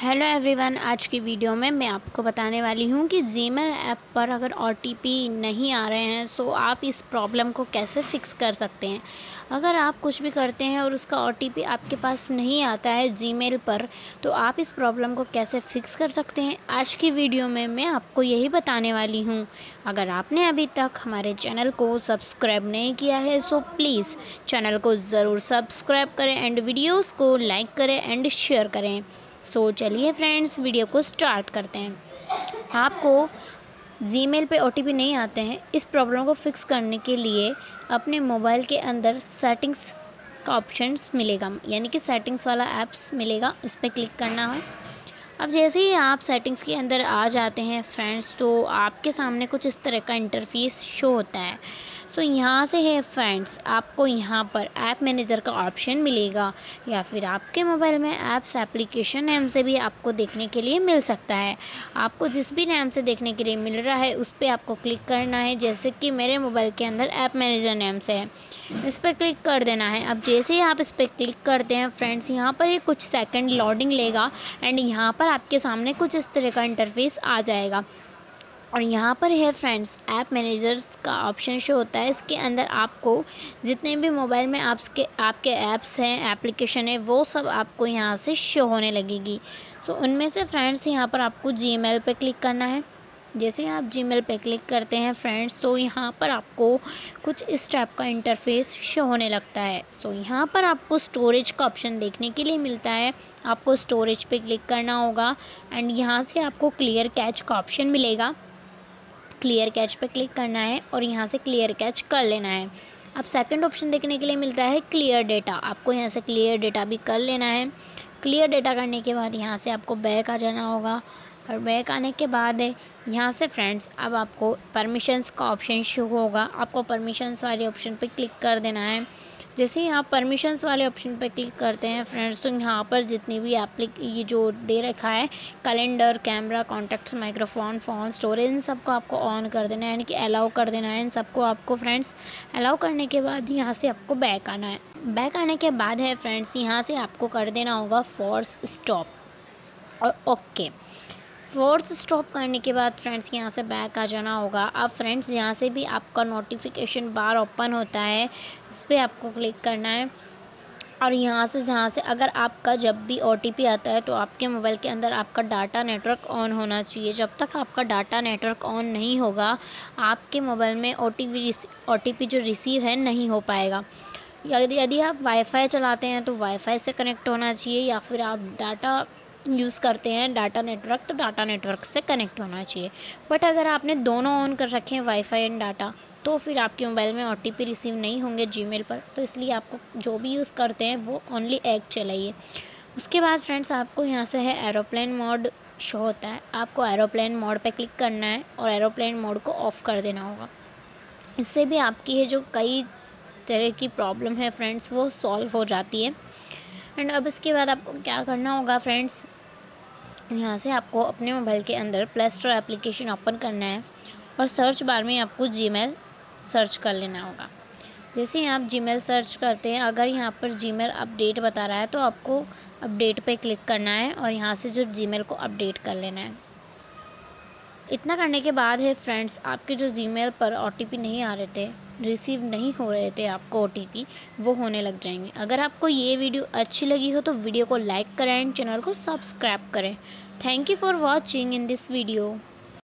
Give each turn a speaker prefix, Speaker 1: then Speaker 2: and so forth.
Speaker 1: Hello everyone आज की video में मैं आपको बताने वाली हूँ कि जीमेल ऐप पर अगर ओटीपी नहीं आ रहे हैं सो आप इस प्रॉब्लम को कैसे फ़िक्स कर सकते हैं? अगर आप कुछ भी करते हैं और उसका ओटीपी आपके पास नहीं आता है जीमेल पर तो आप इस प्रॉब्लम को कैसे फ़िक्स कर सकते हैं? आज की वीडियो में मैं आपको यही बताने वाली हूँ। अगर आपने अभी तक हमारे चैनल को सब्सक्राइब नहीं किया है सो प्लीज़ चैनल को ज़रूर सब्सक्राइब करें एंड वीडियोज़ को लाइक करें एंड शेयर करें। सो चलिए फ्रेंड्स वीडियो को स्टार्ट करते हैं। आपको जीमेल पे ओ नहीं आते हैं। इस प्रॉब्लम को फिक्स करने के लिए अपने मोबाइल के अंदर सेटिंग्स का ऑप्शन मिलेगा। यानी कि सेटिंग्स वाला ऐप्स मिलेगा, उस पर क्लिक करना है। अब जैसे ही आप सेटिंग्स के अंदर आ जाते हैं फ्रेंड्स तो आपके सामने कुछ इस तरह का इंटरफेस शो होता है। सो यहाँ से है फ्रेंड्स आपको यहाँ पर ऐप मैनेजर का ऑप्शन मिलेगा या फिर आपके मोबाइल में ऐप्स एप्लीकेशन नेम से भी आपको देखने के लिए मिल सकता है। आपको जिस भी नेम से देखने के लिए मिल रहा है, उस पर आपको क्लिक करना है, जैसे कि मेरे मोबाइल के अंदर ऐप मैनेजर नेम से है। इस पर क्लिक कर देना है। अब जैसे ही आप इस पर क्लिक करते हैं फ्रेंड्स यहाँ पर ये कुछ सेकंड लोडिंग लेगा एंड यहाँ पर आपके सामने कुछ इस तरह का इंटरफेस आ जाएगा। और यहाँ पर है फ्रेंड्स ऐप मैनेजर्स का ऑप्शन शो होता है। इसके अंदर आपको जितने भी मोबाइल में आपके आपके ऐप्स हैं एप्लीकेशन है, वो सब आपको यहाँ से शो होने लगेगी। सो उनमें से फ्रेंड्स यहाँ पर आपको जी पे क्लिक करना है। जैसे आप जी पे क्लिक करते हैं फ्रेंड्स तो यहाँ पर आपको कुछ इस टाइप का इंटरफेस शो होने लगता है। सो यहाँ पर आपको स्टोरेज का ऑप्शन देखने के लिए मिलता है। आपको स्टोरेज पे क्लिक करना होगा एंड यहाँ से आपको क्लियर कैच का ऑप्शन मिलेगा। क्लियर कैच पे क्लिक करना है और यहाँ से क्लियर कैच कर लेना है। अब सेकंड ऑप्शन देखने के लिए मिलता है क्लियर डेटा आपको यहाँ से क्लियर डेटा भी कर लेना है। क्लियर डेटा करने के बाद यहाँ से आपको बैक आ जाना होगा। और बैक आने के बाद है, यहाँ से फ्रेंड्स अब आपको परमिशंस का ऑप्शन शो होगा। आपको परमिशंस वाले ऑप्शन पे क्लिक कर देना है। जैसे आप परमिशंस वाले ऑप्शन पर क्लिक करते हैं फ्रेंड्स तो यहाँ पर जितनी भी एप्लिक ये जो दे रखा है calendar camera contacts microphone phone storage इन सबको आपको ऑन कर देना है, यानी कि अलाउ कर देना है। इन सबको आपको फ्रेंड्स अलाउ करने के बाद यहाँ से आपको बैक आना है। बैक आने के बाद है फ्रेंड्स यहाँ से आपको कर देना होगा फोर्स स्टॉप और ओके फोर्स स्टॉप करने के बाद फ्रेंड्स यहाँ से बैक आ जाना होगा? अब फ्रेंड्स यहाँ से भी आपका नोटिफिकेशन बार ओपन होता है। इस पर आपको क्लिक करना है। और यहाँ से, जहाँ से अगर आपका जब भी ओटीपी आता है तो आपके मोबाइल के अंदर आपका डाटा नेटवर्क ऑन होना चाहिए। जब तक आपका डाटा नेटवर्क ऑन नहीं होगा, आपके मोबाइल में ओ टी पी जो रिसीव है नहीं हो पाएगा। यदि यदि आप वाईफाई चलाते हैं तो वाईफाई से कनेक्ट होना चाहिए, या फिर आप डाटा यूज़ करते हैं डाटा नेटवर्क तो डाटा नेटवर्क से कनेक्ट होना चाहिए। बट अगर आपने दोनों ऑन कर रखे हैं वाईफाई एंड डाटा तो फिर आपके मोबाइल में ओटीपी रिसीव नहीं होंगे जीमेल पर। तो इसलिए आपको जो भी यूज़ करते हैं, वो ओनली एक चलाइए। उसके बाद फ्रेंड्स आपको यहाँ से है एरोप्लेन मोड शो होता है। आपको एरोप्लेन मोड पे क्लिक करना है और एरोप्लेन मोड को ऑफ़ कर देना होगा। इससे भी आपकी है जो कई तरह की प्रॉब्लम है फ्रेंड्स वो सॉल्व हो जाती है। एंड अब इसके बाद आपको क्या करना होगा फ्रेंड्स यहाँ से आपको अपने मोबाइल के अंदर प्ले स्टोर एप्लीकेशन ओपन करना है और सर्च बार में आपको जीमेल सर्च कर लेना होगा। जैसे ही आप जीमेल सर्च करते हैं, अगर यहाँ पर जीमेल अपडेट बता रहा है तो आपको अपडेट पे क्लिक करना है और यहाँ से जो जीमेल को अपडेट कर लेना है। इतना करने के बाद है फ्रेंड्स आपके जो जीमेल पर ओटीपी नहीं आ रहे थे रिसीव नहीं हो रहे थे आपको ओटीपी वो होने लग जाएँगे। अगर आपको ये वीडियो अच्छी लगी हो तो वीडियो को लाइक करें चैनल को सब्सक्राइब करें। Thank you for watching in this video.